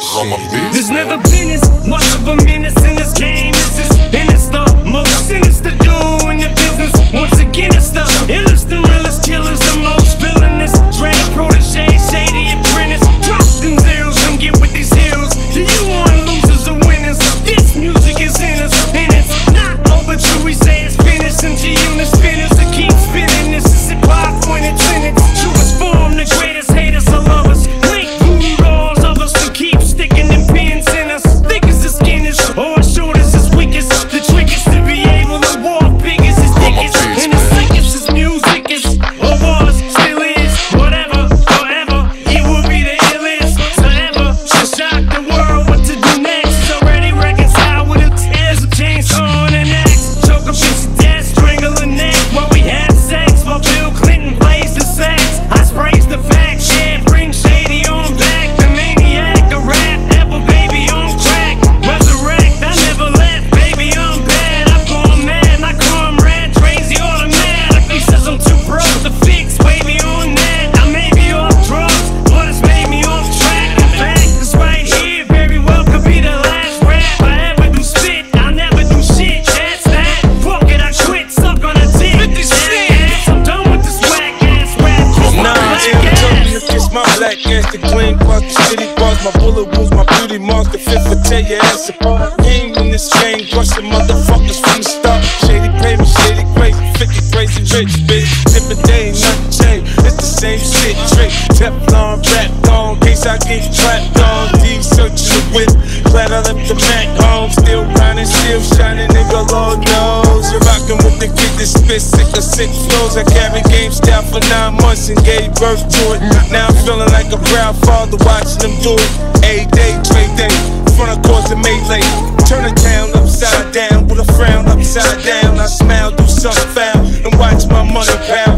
There's never been as much of a menace in this game it's black the clean bust, the city buzz, my bullet wounds, my beauty marks, the fifth for tear your ass apart. King in this chain, busting motherfuckers from the start. Shady payment, shady grace, 50 crazy rich, bitch. Different day, nothing change, it's the same shit, trick. Teflon rap on, case I get trapped on. D searching the whip, glad I left the Mac shining, shield shining, nigga, Lord knows. You're rocking with the kid that spit sick of sick flows. I carried game style for nine months and gave birth to it. Now I'm feeling like a proud father watching them do it. A day, trade day, front of course and melee. Turn the town upside down with a frown upside down. I smile, do something foul, and watch my money pound.